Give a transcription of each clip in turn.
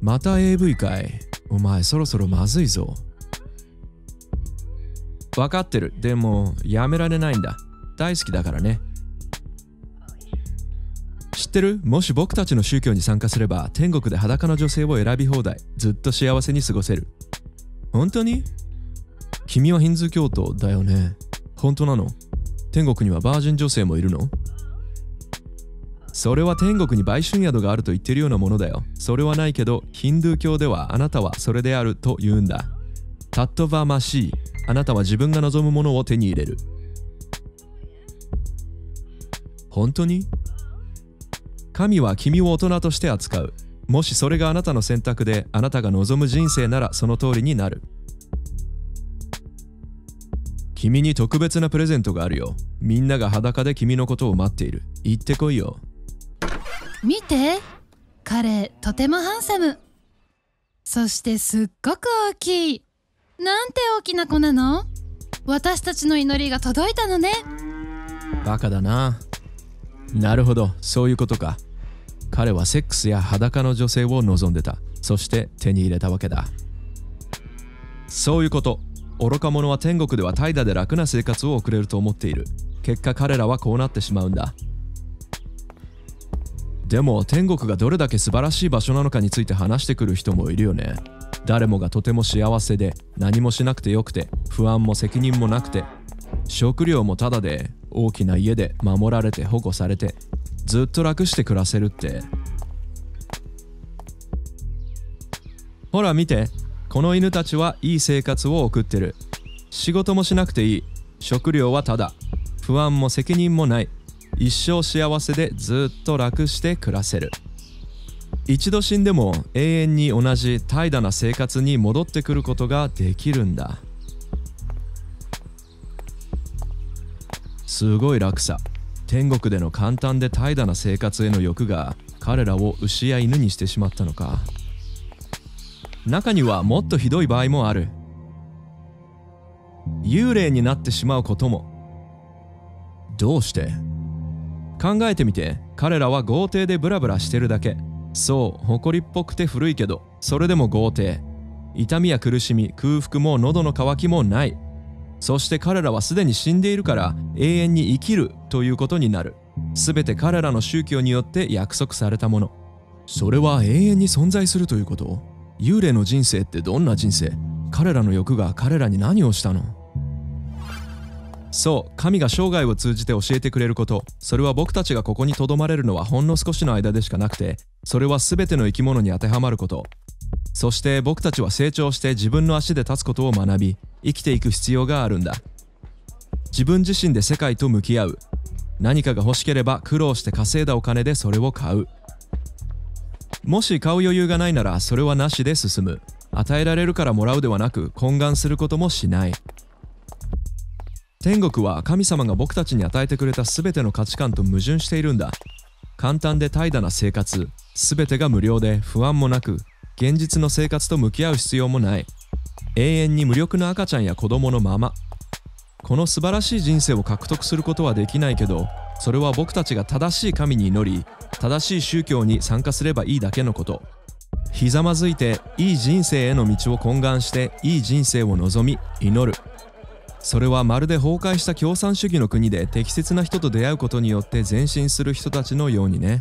また AV かい。お前そろそろまずいぞ。分かってる。でもやめられないんだ。大好きだからね。知ってる？もし僕たちの宗教に参加すれば天国で裸の女性を選び放題。ずっと幸せに過ごせる。本当に？君はヒンズー教徒だよね。本当なの？天国にはバージン女性もいるの？それは天国に売春宿があると言ってるようなものだよ。それはないけどヒンドゥー教ではあなたはそれであると言うんだ。タットバーマシーあなたは自分が望むものを手に入れる。本当に？神は君を大人として扱う。もしそれがあなたの選択であなたが望む人生ならその通りになる。君に特別なプレゼントがあるよ。みんなが裸で君のことを待っている。行ってこいよ。見て。彼とてもハンサム。そしてすっごく大きい。なんて大きな子なの？私たちの祈りが届いたのね。バカだな。なるほど。そういうことか。彼はセックスや裸の女性を望んでた。そして手に入れたわけだ。そういうこと。愚か者は天国では怠惰で楽な生活を送れると思っている。結果彼らはこうなってしまうんだ。でも天国がどれだけ素晴らしい場所なのかについて話してくる人もいるよね。誰もがとても幸せで何もしなくてよくて不安も責任もなくて食料もただで大きな家で守られて保護されてずっと楽して暮らせるって。ほら見てこの犬たちはいい生活を送ってる。仕事もしなくていい。食料はただ不安も責任もない。一生幸せでずっと楽して暮らせる。一度死んでも永遠に同じ怠惰な生活に戻ってくることができるんだ。すごい楽さ天国での簡単で怠惰な生活への欲が彼らを牛や犬にしてしまったのか。中にはもっとひどい場合もある。幽霊になってしまうことも。どうして？考えてみて。彼らは豪邸でブラブラしてるだけ。そう誇りっぽくて古いけどそれでも豪邸。痛みや苦しみ空腹も喉の渇きもない。そして彼らはすでに死んでいるから永遠に生きるということになる。全て彼らの宗教によって約束されたもの。それは永遠に存在するということ？幽霊の人生ってどんな人生？彼らの欲が彼らに何をしたの？そう神が生涯を通じて教えてくれること。それは僕たちがここにとどまれるのはほんの少しの間でしかなくてそれは全ての生き物に当てはまること。そして僕たちは成長して自分の足で立つことを学び生きていく必要があるんだ。自分自身で世界と向き合う。何かが欲しければ苦労して稼いだお金でそれを買う。もし買う余裕がないならそれはなしで進む。与えられるからもらうではなく懇願することもしない。天国は神様が僕たちに与えてくれた全ての価値観と矛盾しているんだ。簡単で怠惰な生活全てが無料で不安もなく現実の生活と向き合う必要もない。永遠に無力な赤ちゃんや子供のまま。この素晴らしい人生を獲得することはできないけどそれは僕たちが正しい神に祈り正しい宗教に参加すればいいだけのこと。ひざまずいていい人生への道を懇願していい人生を望み祈る。それはまるで崩壊した共産主義の国で適切な人と出会うことによって前進する人たちのようにね。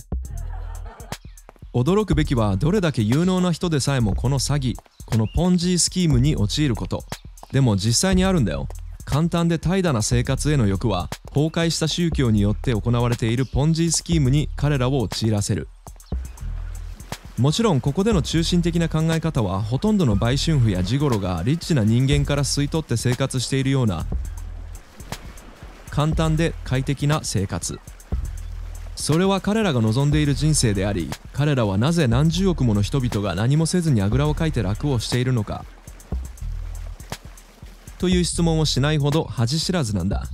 驚くべきはどれだけ有能な人でさえもこの詐欺このポンジースキームに陥ること。でも実際にあるんだよ。簡単で怠惰な生活への欲は崩壊した宗教によって行われているポンジースキームに彼らを陥らせる。もちろんここでの中心的な考え方はほとんどの売春婦やジゴロがリッチな人間から吸い取って生活しているような簡単で快適な生活。それは彼らが望んでいる人生であり彼らはなぜ何十億もの人々が何もせずにあぐらをかいて楽をしているのか。という質問をしないほど恥知らずなんだ。